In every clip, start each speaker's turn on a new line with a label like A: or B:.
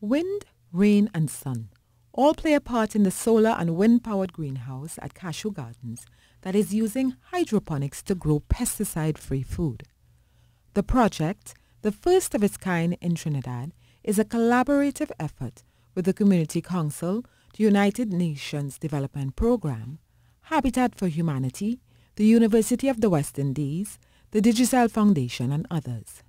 A: Wind, rain and sun all play a part in the solar and wind-powered greenhouse at Cashew Gardens that is using hydroponics to grow pesticide-free food. The project, the first of its kind in Trinidad, is a collaborative effort with the Community Council, the United Nations Development Programme, Habitat for Humanity, the University of the West Indies, the Digicel Foundation and others.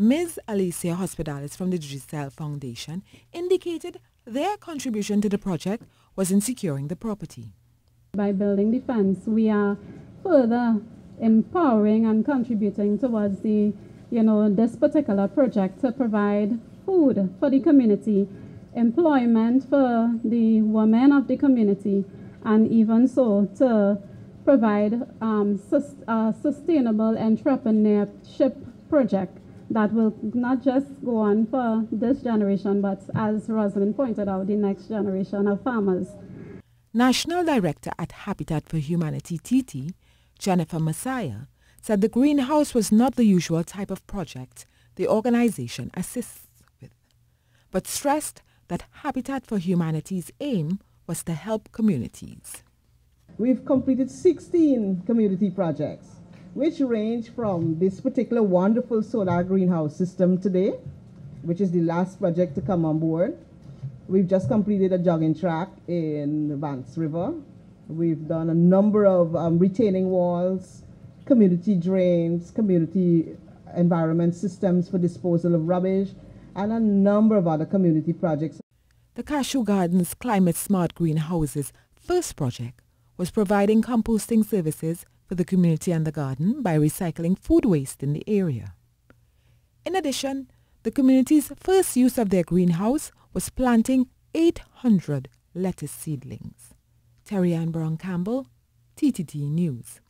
A: Ms. Alicia Hospitalis from the Digicel Foundation indicated their contribution to the project was in securing the property.
B: By building the fence, we are further empowering and contributing towards the, you know, this particular project to provide food for the community, employment for the women of the community, and even so to provide um, sus- uh, sustainable entrepreneurship project that will not just go on for this generation, but as Rosalind pointed out, the next generation of farmers.
A: National Director at Habitat for Humanity TT, Jennifer Messiah, said the greenhouse was not the usual type of project the organization assists with, but stressed that Habitat for Humanity's aim was to help communities.
C: We've completed 16 community projects which range from this particular wonderful solar greenhouse system today, which is the last project to come on board. We've just completed a jogging track in Vance River. We've done a number of um, retaining walls, community drains, community environment systems for disposal of rubbish, and a number of other community projects.
A: The Cashew Gardens Climate Smart Greenhouses first project was providing composting services for the community and the garden by recycling food waste in the area. In addition, the community's first use of their greenhouse was planting 800 lettuce seedlings. Terry Ann Browne Campbell, TTT News.